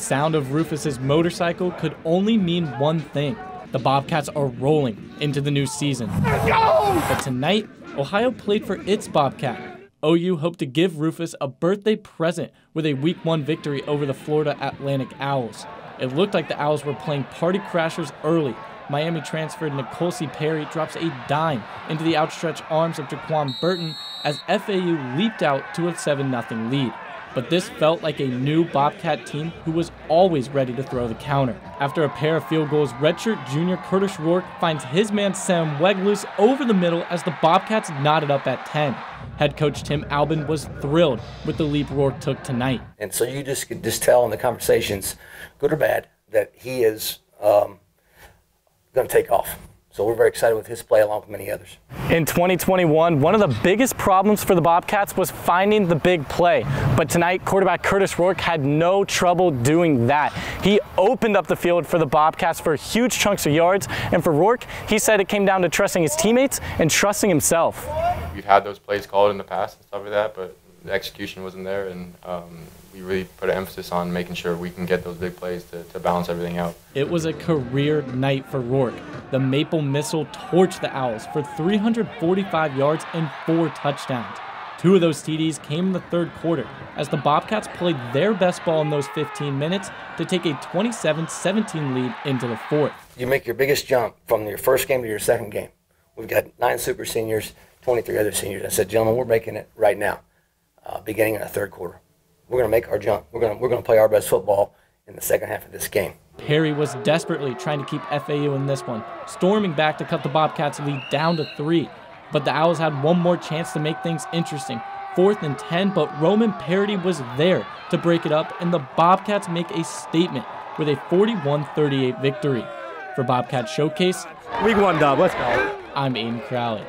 sound of Rufus's motorcycle could only mean one thing. The Bobcats are rolling into the new season. But tonight, Ohio played for its Bobcat. OU hoped to give Rufus a birthday present with a Week 1 victory over the Florida Atlantic Owls. It looked like the Owls were playing party crashers early. Miami transferred N'Kosi Perry drops a dime into the outstretched arms of Je'Quan Burton as FAU leaped out to a 7 0 lead but this felt like a new Bobcat team who was always ready to throw the counter. After a pair of field goals, redshirt junior Kurtis Rourke finds his man Sam Wiglusz over the middle as the Bobcats knotted up at 10. Head coach Tim Albin was thrilled with the leap Rourke took tonight. And so you just could just tell in the conversations, good or bad, that he is um, going to take off. So we're very excited with his play along with many others. In 2021, one of the biggest problems for the Bobcats was finding the big play. But tonight, quarterback Kurtis Rourke had no trouble doing that. He opened up the field for the Bobcats for huge chunks of yards. And for Rourke, he said it came down to trusting his teammates and trusting himself. We've had those plays called in the past and stuff like that, but the execution wasn't there. And um, we really put an emphasis on making sure we can get those big plays to, to balance everything out. It was a career night for Rourke. The Maple Missile torched the Owls for 345 yards and four touchdowns. Two of those TDs came in the third quarter as the Bobcats played their best ball in those 15 minutes to take a 27 17 lead into the fourth. You make your biggest jump from your first game to your second game. We've got nine super seniors, 23 other seniors. I said, gentlemen, we're making it right now, uh, beginning in the third quarter we're going to make our jump. We're going we're going to play our best football in the second half of this game. Perry was desperately trying to keep FAU in this one, storming back to cut the Bobcats' lead down to three. But the Owls had one more chance to make things interesting. Fourth and 10, but Roman Parodie was there to break it up, and the Bobcats make a statement with a 41 38 victory. For Bobcat Showcase, Week one dub, let's go. I'm Aiden Crowley.